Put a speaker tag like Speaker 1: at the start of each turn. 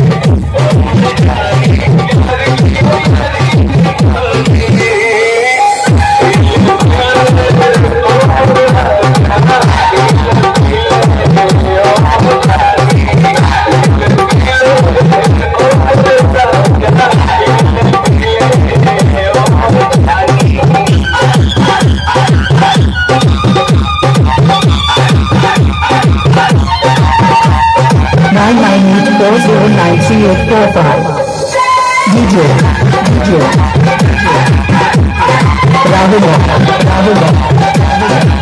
Speaker 1: Oh! 9840934845. DJ, DJ, Rahul, Bravo.